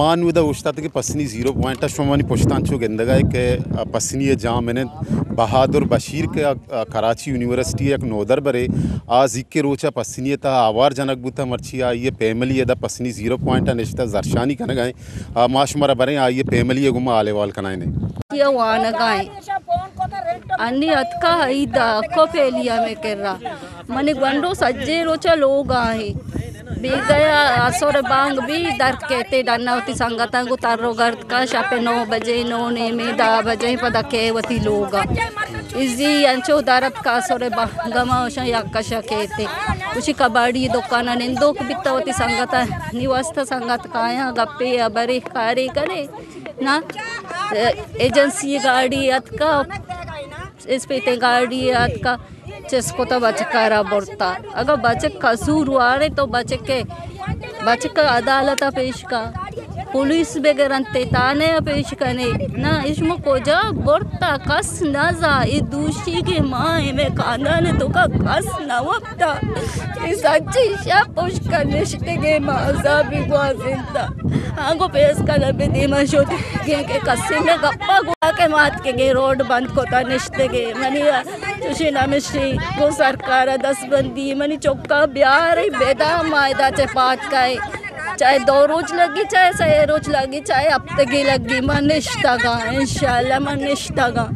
ಮಾನ್ವಿದ ಉಷ್ಣತೆಗೆ ಪಸ್ನಿ zero point ಅಶ್ವಮಾನಿ एक पसनी है जहाँ मैंने बहादुर बशीर के कराची यूनिवर्सिटी एक नोदर बरे, आ, जिक्के रोचा पसनी है था आवार जनक बुता मरछी आइए पेमली यदा पसनी ज़ीरो पॉइंट अनिश्ता जरशानी कन गए माश मरा बरे आइए पेमली है गुमा आले वाल कनाए ने किया वाना अतका है दा को में कर रहा। मने गंडो सज्जे रोचा लोग आए। ಬೀಗಯ ಹಸುರ ಬಾಂಗ್ ಬಿ ದರ್ತ್ ಕೇತಿ ಡನ್ನವತಿ ಸಂಗತಂಗು ತರ್ರೋ ಗರ್ತ್ ಕ ಶಪೆ ನೋ ಬಜೆ ನೋ ನೇಮೆ ದ ಬಜೆ ಪದ ಕೇವತಿ ಲೋಗ इजी अंचो दरब का सोरे गमा ओशा यक्कश केते। उशी कबाड़ी दुकान निंदो बित्तवती संगत, निवस्त संगत काया, गप्पे, अबरे, कारे, करे, ना? एजेंसी गाड़ी अत इस पे गाड़ी अत ಚೇಸ್ಕೋತಾ ಬಚಕಾರ ಬರ್ತಾ ಆಗ ಬಚಕ್ ಕಸೂರು ಆರೆ ತೋ ಬಚಕ್ಕೆ ಬಚಕ ಅದಾಲತ ಪೇಶ್ಕ पुलिस बगैर ताने पेश करे ना इसमें कोजा बोरता कस ना जा ये दूषी के माए में काना ने तो का कस ना वक्ता। इस अच्छी शा पुश करने शिते के माजा भी गुआ ज़िंदा। आंगो पेश का लबे दीमा शोते के के कसी में गप्पा गो रोड बंद कोता निश्ते के मनी तुझे नमश्री वो सरकार दस बंदी। मनी, चौका ब्याह रही बेदा मायदा चे पात का चाहे दो रोज लगी, चाहे सही रोज लगी, चाहे हफ़्ते की लगी। मन इश्तगा इंशाल्लाह मन इश्तगा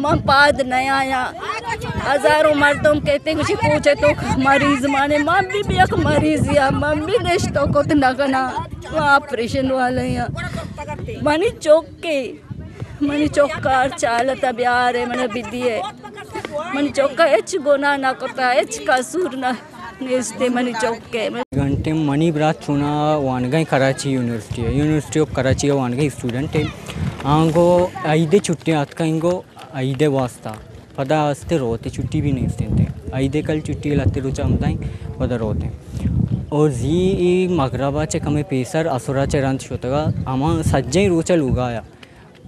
मन पाद नहीं आया। हज़ारों मर्दों कहते कुछ पूछे तो मरीज़ माने, मम भी भी एक मरीज़ या, मम भी रिश्तों को तो नगना। ऑपरेशन वाले यहाँ मनी चौक के मनी चौका ચોક્કાર ચાલતા બ્યારે મને બીદીએ મને ચોક્કા એ જ ગોના ના કરતા એ જ કસૂર ના નેસ્તે મને ચોક્કે घंटे मनी ब्रात छूना वानगा कराची यूनिवर्सिटी है। यूनिवर्सिटी ऑफ़ कराची वानगा स्टूडेंट है। आंगो ऐदे छुट्टी का इंगो ऐदे वास्ता। पदा आस्ते रोते, छुट्टी भी नहीं देते। ऐदे कल छुट्टी लाते रुचा अमदाई पदा रोते। और जी मगरबा चे कमे पेसर असुरा चे रंत शोतगा, आमा सज्जे रुचल उगाया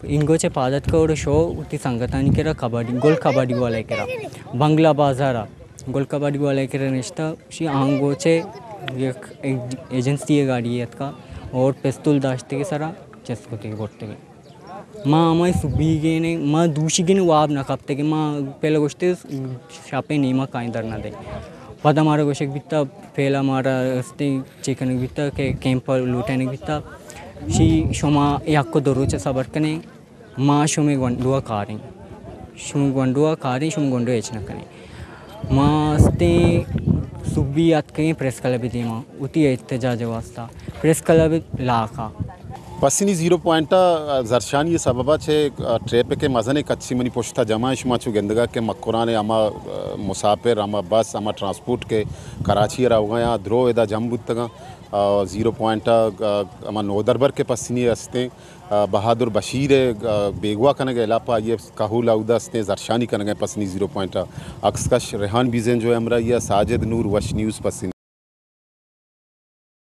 इंगोचे पादत कौड शो उती संगतानी केरा कबड्डी गोल कबड्डी वाला केरा बंगला बाजारा गोल कबड्डी वाला केरा निष्ठा शी आंगोचे एक एजेंसी गाड़ी है का और पिस्तूल दाश्ते के सरा చేసుకుంటే కొట్టగా మా అమ్మాయి సుబ్బిగేనే మా దూషిగిని వాబ్ నా కప్తేకి మా పెళ్ళగొస్తే షాపే నీమా కాయిన్ ధర్నాదే पद हमारा गोशक बिता फेल हमारा रस्ते चिकन बिता के कैंप लूटने बिता शी शोमा याको दरोच सबर कने माँ शुमे गंडुआ कारें शुम गंडुआ कारें शुम गंडो एचना कने माँ अस्ते सुब्बी याद कहीं प्रेस कलब दीमा उती एहतजाज वास्ता प्रेस कलब लाखा मजने कच्ची मनी पुश्ता जमा इशमा चु गेंदगा के मक्कुराने अमा मुसाफिर अमा बस अमा ट्रांसपोर्ट के कराची रा गया द्रो एदा जम्बुतगा ज़ीरो पॉइंट अमा नोदरबर के पसिनी अस्ते बहादुर बशीर बेगवा कन गए, लापा ये काहुल उदा अस्ते, जरशानी कन गए पसिनी ज़ीरो पॉइंट अक्सकश रेहान बीजें जो हमरा ये, साजिद नूर वश न्यूज़ पसिनी।